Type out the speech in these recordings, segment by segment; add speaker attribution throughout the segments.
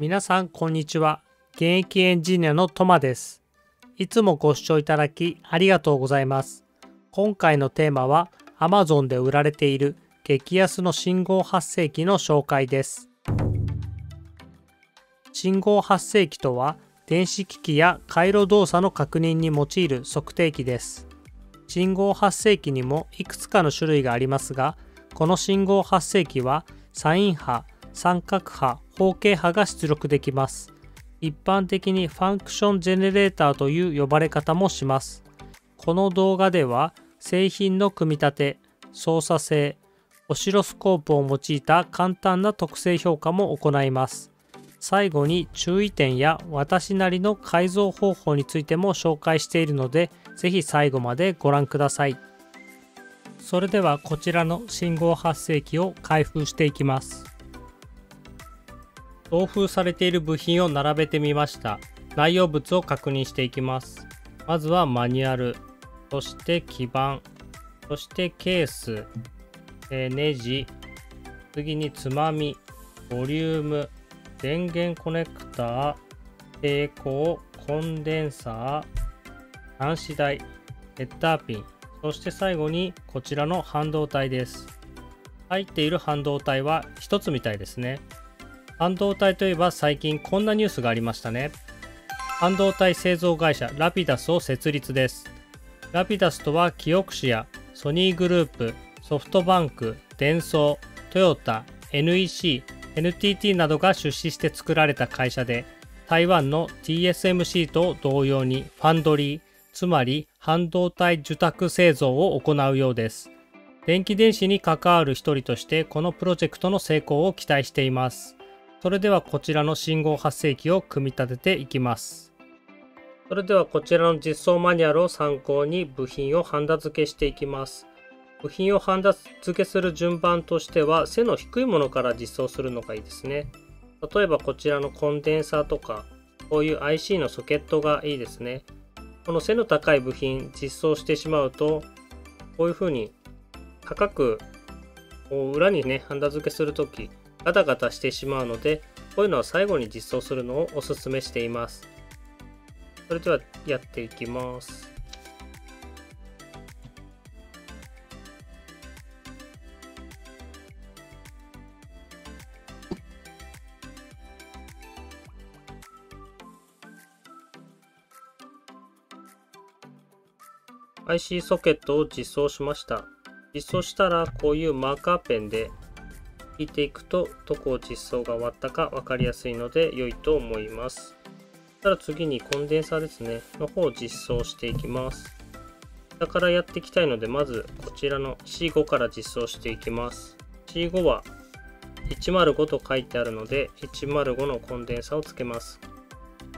Speaker 1: 皆さんこんにちは。現役エンジニアのトマです。いつもご視聴いただきありがとうございます。今回のテーマは Amazon で売られている激安の信号発生器の紹介です。信号発生器とは電子機器や回路動作の確認に用いる測定器です。信号発生器にもいくつかの種類がありますがこの信号発生器はサイン波三角波方形波が出力できます。一般的にファンクションジェネレーターという呼ばれ方もします。この動画では製品の組み立て操作性オシロスコープを用いた簡単な特性評価も行います。最後に注意点や私なりの改造方法についても紹介しているのでぜひ最後までご覧ください。それではこちらの信号発生器を開封していきます。同封されている部品を並べてみました。内容物を確認していきます。まずはマニュアル。そして基板。そしてケース、え、ネジ。次につまみ。ボリューム。電源コネクター。抵抗コンデンサー。端子台。ヘッダーピン。そして最後にこちらの半導体です。入っている半導体は1つみたいですね。半導体といえば最近こんなニュースがありましたね。半導体製造会社ラピダスを設立です。ラピダスとはキオクシアソニーグループソフトバンクデンソートヨタ NEC NTT などが出資して作られた会社で台湾の TSMC と同様にファンドリーつまり半導体受託製造を行うようです。電気電子に関わる一人としてこのプロジェクトの成功を期待しています。それではこちらの信号発生器を組み立てていきます。それではこちらの実装マニュアルを参考に部品をハンダ付けしていきます。部品をハンダ付けする順番としては背の低いものから実装するのがいいですね。例えばこちらのコンデンサーとかこういう IC のソケットがいいですね。この背の高い部品実装してしまうとこういう風に高く裏にねハンダ付けするときガタガタしてしまうので、こういうのは最後に実装するのをお勧めしています。それではやっていきます。IC ソケットを実装しました。実装したらこういうマーカーペンで引いていくとどこを実装が終わったか分かりやすいので良いと思います。ただ次にコンデンサーですね、の方を実装していきます。下からやっていきたいので、まずこちらの C5 から実装していきます。C5 は105と書いてあるので、105のコンデンサをつけます。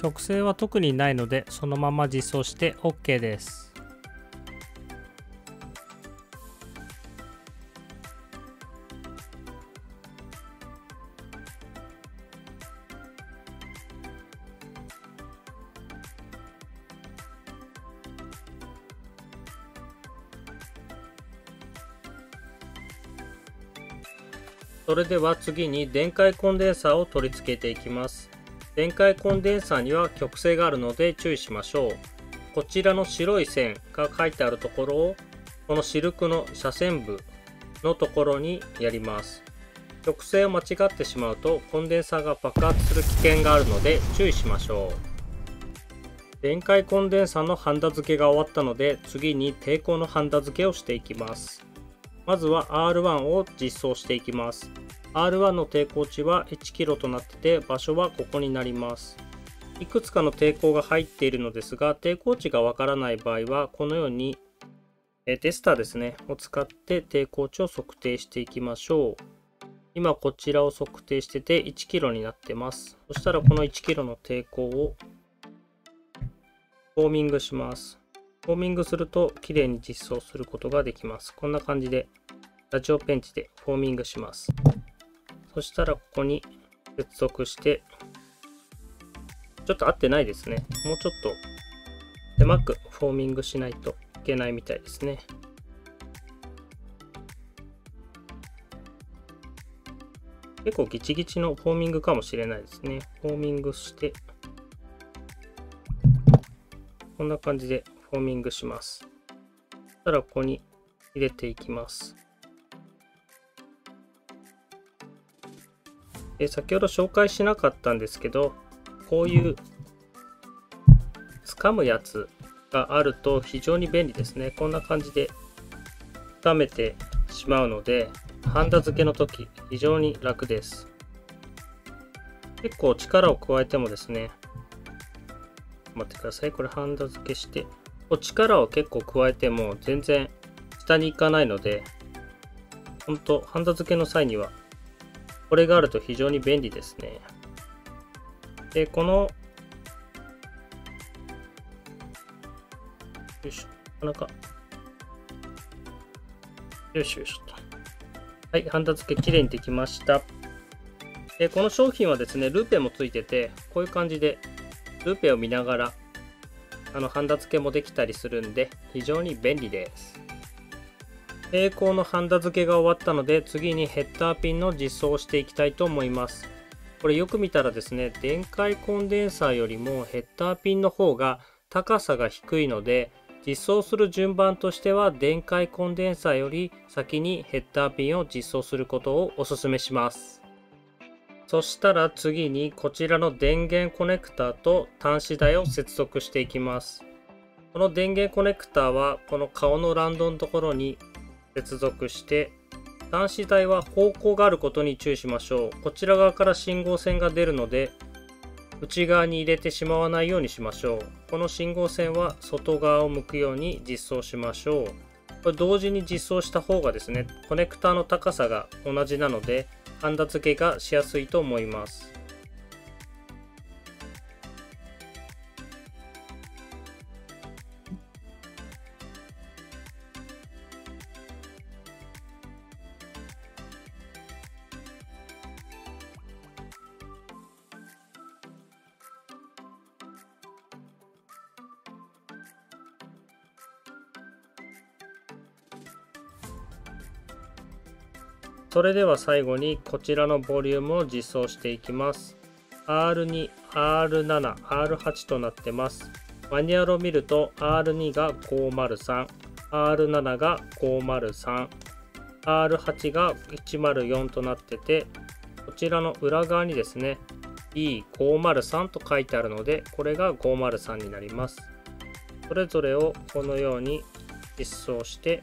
Speaker 1: 曲線は特にないので、そのまま実装して OK です。れでは次に電解コンデンサーを取り付けていきます。電解コンデンサーには極性があるので注意しましょう。こちらの白い線が書いてあるところをこのシルクの斜線部のところにやります。極性を間違ってしまうとコンデンサーが爆発する危険があるので注意しましょう。電解コンデンサーのハンダ付けが終わったので次に抵抗のハンダ付けをしていきます。まずは R1 を実装していきます。R1 の抵抗値は 1kg となってて場所はここになります。いくつかの抵抗が入っているのですが抵抗値がわからない場合はこのようにテスターですねを使って抵抗値を測定していきましょう。今こちらを測定してて 1kg になってます。そしたらこの 1kg の抵抗をフォーミングします。フォーミングすると綺麗に実装することができます。こんな感じでラジオペンチでフォーミングします。そしたらここに接続して、ちょっと合ってないですね。もうちょっと狭くフォーミングしないといけないみたいですね。結構ギチギチのフォーミングかもしれないですね。フォーミングして、こんな感じでフォーミングします。そしたらここに入れていきます。で先ほど紹介しなかったんですけど、こういう掴むやつがあると非常に便利ですね。こんな感じで掴めてしまうので、ハンダ付けの時非常に楽です。結構力を加えてもですね、待ってください。これハンダ付けして、力を結構加えても全然下に行かないので、本当ハンダ付けの際には、これがあると非常に便利ですね。で、この、よいしょ、なかなか、よいしょよいしょと。はい、ハンダ付けきれいにできました。で、この商品はですね、ルーペもついてて、こういう感じで、ルーペを見ながら、あの、ハンダ付けもできたりするんで、非常に便利です。平行のハンダ付けが終わったので、次にヘッダーピンの実装をしていきたいと思います。これよく見たらですね、電解コンデンサーよりもヘッダーピンの方が高さが低いので、実装する順番としては電解コンデンサーより先にヘッダーピンを実装することをお勧めします。そしたら次にこちらの電源コネクタと端子台を接続していきます。この電源コネクタはこの顔のランドのところに接続して端子台は方向があることに注意しましょう。こちら側から信号線が出るので内側に入れてしまわないようにしましょう。この信号線は外側を向くように実装しましょう。これ同時に実装した方がですね、コネクタの高さが同じなので、ハンダ付けがしやすいと思います。それでは最後にこちらのボリュームを実装していきます。R2、R7、R8 となってます。マニュアルを見ると R2 が503、R7 が503、R8 が104となってて、こちらの裏側にですね、E503 と書いてあるので、これが503になります。それぞれをこのように実装して、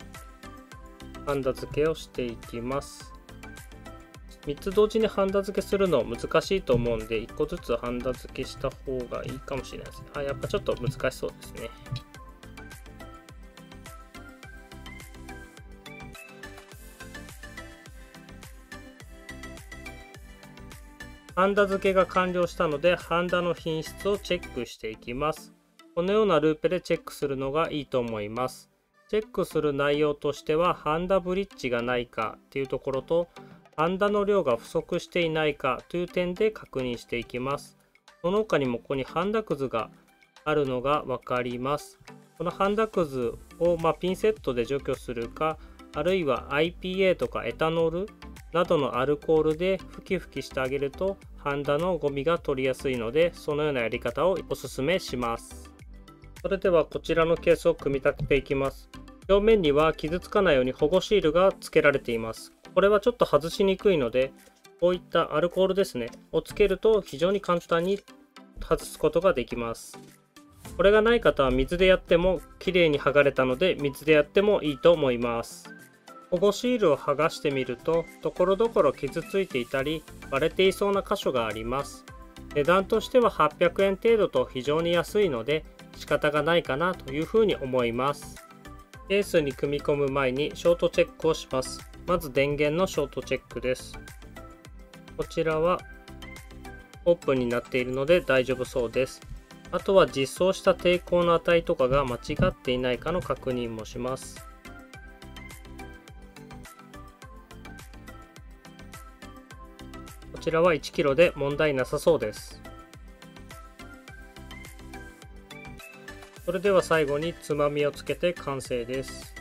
Speaker 1: ハンダ付けをしていきます。3つ同時にハンダ付けするの難しいと思うんで、1個ずつハンダ付けした方がいいかもしれないですね。あ、やっぱちょっと難しそうですね。ハンダ付けが完了したので、ハンダの品質をチェックしていきます。このようなルーペでチェックするのがいいと思います。チェックする内容としては、ハンダブリッジがないかっていうところと、ハンダの量が不足していないかという点で確認していきます。その他にもここにハンダくずがあるのが分かります。このハンダくずをまピンセットで除去するか、あるいは IPA とかエタノールなどのアルコールでふきふきしてあげるとハンダのゴミが取りやすいのでそのようなやり方をおすすめします。それではこちらのケースを組み立てていきます。表面には傷つかないように保護シールが付けられています。これはちょっと外しにくいので、こういったアルコールですね、をつけると非常に簡単に外すことができます。これがない方は水でやっても綺麗に剥がれたので水でやってもいいと思います。保護シールを剥がしてみると、ところどころ傷ついていたり割れていそうな箇所があります。値段としては800円程度と非常に安いので仕方がないかなというふうに思います。ケースに組み込む前にショートチェックをします。まず電源のショートチェックです。こちらはオープンになっているので大丈夫そうです。あとは実装した抵抗の値とかが間違っていないかの確認もします。こちらは 1kg で問題なさそうです。それでは最後につまみをつけて完成です。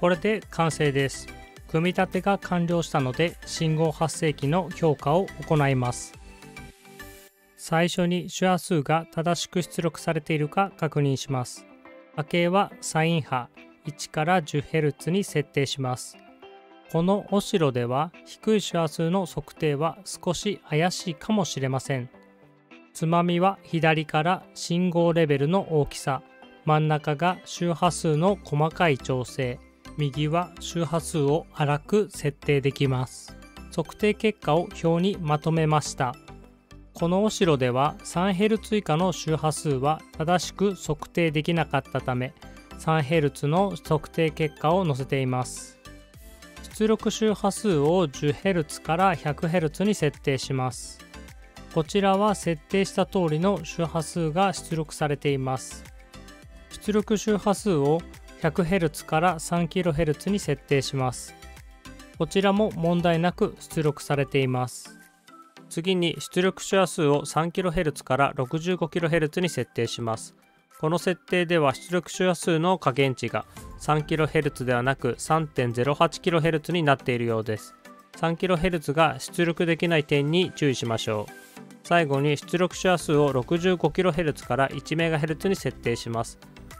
Speaker 1: これで完成です。組み立てが完了したので信号発生器の評価を行います。最初に周波数が正しく出力されているか確認します。波形はサイン波1から 10Hz に設定します。このオシロでは低い周波数の測定は少し怪しいかもしれません。つまみは左から信号レベルの大きさ。真ん中が周波数の細かい調整。右は周波数を粗く設定できます。測定結果を表にまとめました。このオシロでは 3Hz 以下の周波数は正しく測定できなかったため 3Hz の測定結果を載せています。出力周波数を 10Hz から 100Hz に設定します。こちらは設定した通りの周波数が出力されています。出力周波数を 100Hz から 3kHz に設定します。こちらも問題なく出力されています。次に出力周波数を 3kHz から 65kHz に設定します。この設定では出力周波数の下限値が 3kHz ではなく 3.08kHz になっているようです。3kHz が出力できない点に注意しましょう。最後に出力周波数を 65kHz から 1MHz に設定します。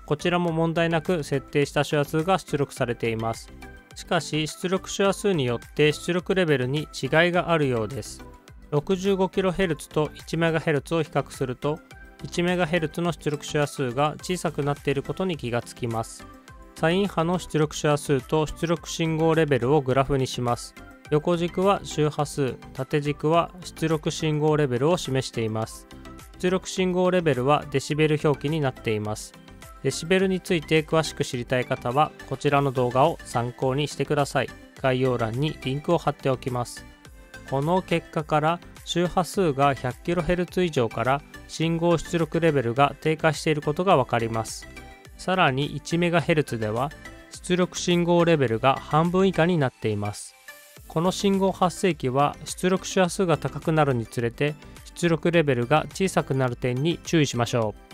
Speaker 1: こちらも問題なく設定した周波数が出力されていますしかし出力周波数によって出力レベルに違いがあるようです 65kHz と 1MHz を比較すると 1MHz の出力周波数が小さくなっていることに気がつきます。サイン波の出力周波数と出力信号レベルをグラフにします。横軸は周波数、縦軸は出力信号レベルを示しています。出力信号レベルはデシベル表記になっています。デシベルについて詳しく知りたい方はこちらの動画を参考にしてください。概要欄にリンクを貼っておきます。この結果から周波数が 100kHz 以上から信号出力レベルが低下していることがわかります。さらに 1MHz では出力信号レベルが半分以下になっています。この信号発生器は出力周波数が高くなるにつれて出力レベルが小さくなる点に注意しましょう。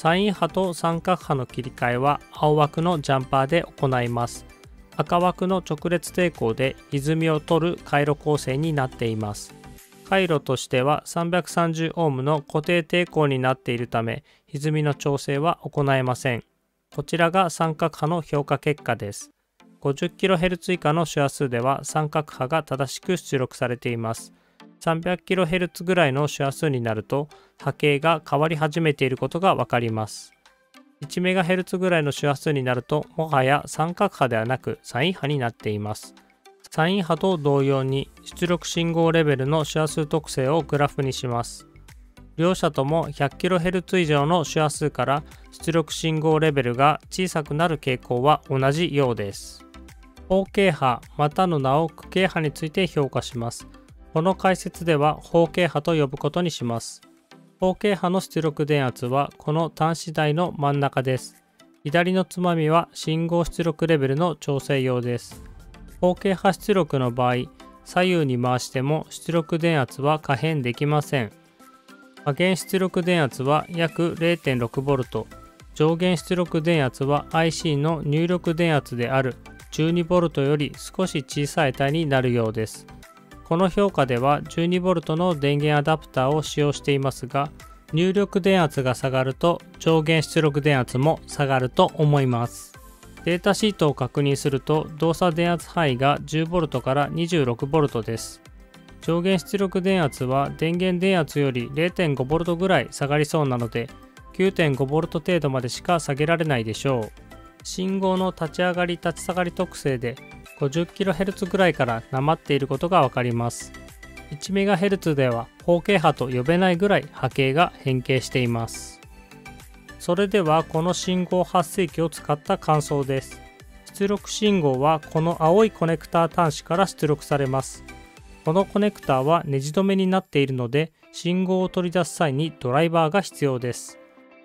Speaker 1: サイン波と三角波の切り替えは青枠のジャンパーで行います。赤枠の直列抵抗で歪みを取る回路構成になっています。回路としては 330Ω の固定抵抗になっているため歪みの調整は行えません。こちらが三角波の評価結果です。50kHz 以下の周波数では三角波が正しく出力されています。300kHz ぐらいの周波数になると波形が変わり始めていることがわかります。1MHz ぐらいの周波数になるともはや三角波ではなくサイン波になっています。サイン波と同様に出力信号レベルの周波数特性をグラフにします。両者とも 100kHz 以上の周波数から出力信号レベルが小さくなる傾向は同じようです。方形波またの名を区形波について評価します。この解説では方形波と呼ぶことにします。方形波の出力電圧はこの端子台の真ん中です。左のつまみは信号出力レベルの調整用です。方形波出力の場合、左右に回しても出力電圧は可変できません。下限出力電圧は約 0.6V、上限出力電圧は IC の入力電圧である 12V より少し小さい値になるようです。この評価では 12V の電源アダプターを使用していますが、入力電圧が下がると上限出力電圧も下がると思います。データシートを確認すると動作電圧範囲が 10V から 26V です。上限出力電圧は電源電圧より 0.5V ぐらい下がりそうなので 9.5V 程度までしか下げられないでしょう。信号の立ち上がり立ち下がり特性で 50kHz ぐらいからなまっていることがわかります。1MHz では方形波と呼べないぐらい波形が変形しています。それではこの信号発生器を使った感想です。出力信号はこの青いコネクター端子から出力されます。このコネクターはネジ止めになっているので信号を取り出す際にドライバーが必要です。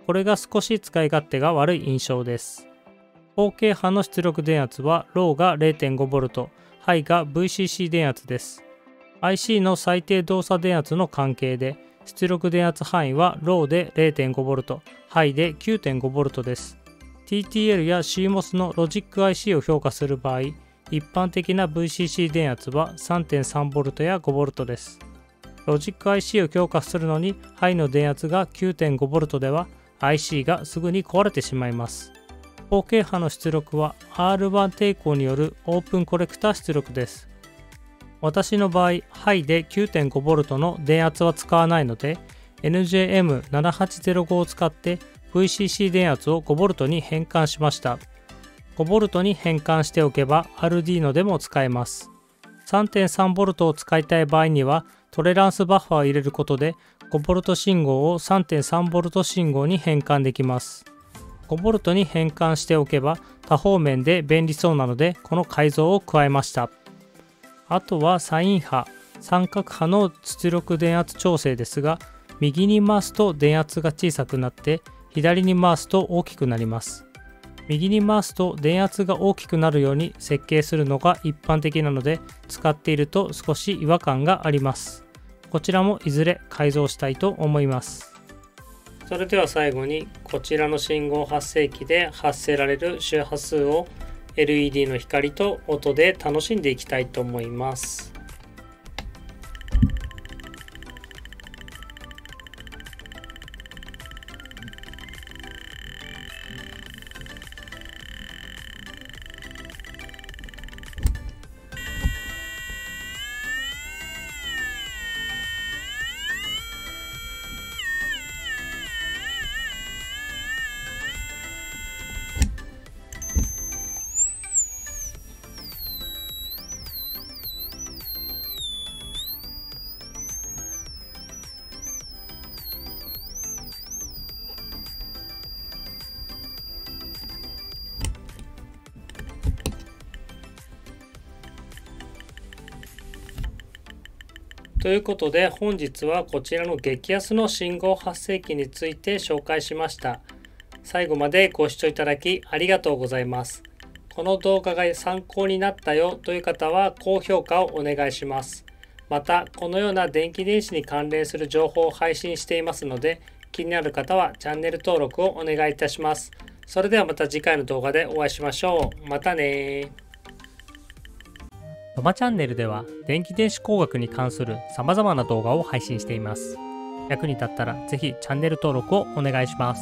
Speaker 1: これが少し使い勝手が悪い印象です。方形波の出力電圧はローが 0.5V、ハイが VCC 電圧です。IC の最低動作電圧の関係で出力電圧範囲はローで 0.5V、ハイで 9.5V です。TTL や CMOS のロジック IC を評価する場合、一般的な VCC 電圧は 3.3V や 5V です。ロジック IC を強化するのに肺の電圧が 9.5V では IC がすぐに壊れてしまいます。後継波の出力は R1 抵抗によるオープンコレクター出力です。私の場合、肺で 9.5V の電圧は使わないので、NJM7805 を使って VCC 電圧を 5V に変換しました。5V に変換しておけば RD のでも使えます。3.3V を使いたい場合にはトレランスバッファーを入れることで 5V 信号を 3.3V 信号に変換できます。5V に変換しておけば多方面で便利そうなのでこの改造を加えました。あとはサイン波、三角波の出力電圧調整ですが右に回すと電圧が小さくなって左に回すと大きくなります。右に回すと電圧が大きくなるように設計するのが一般的なので使っていると少し違和感があります。こちらもいずれ改造したいと思います。それでは最後にこちらの信号発生器で発せられる周波数を LED の光と音で楽しんでいきたいと思います。ということで本日はこちらの激安の信号発生器について紹介しました。最後までご視聴いただきありがとうございます。この動画が参考になったよという方は高評価をお願いします。また、このような電気電子に関連する情報を配信していますので、気になる方はチャンネル登録をお願いいたします。それではまた次回の動画でお会いしましょう。またね
Speaker 2: トマチャンネルでは電気電子工学に関する様々な動画を配信しています。役に立ったらぜひチャンネル登録をお願いします。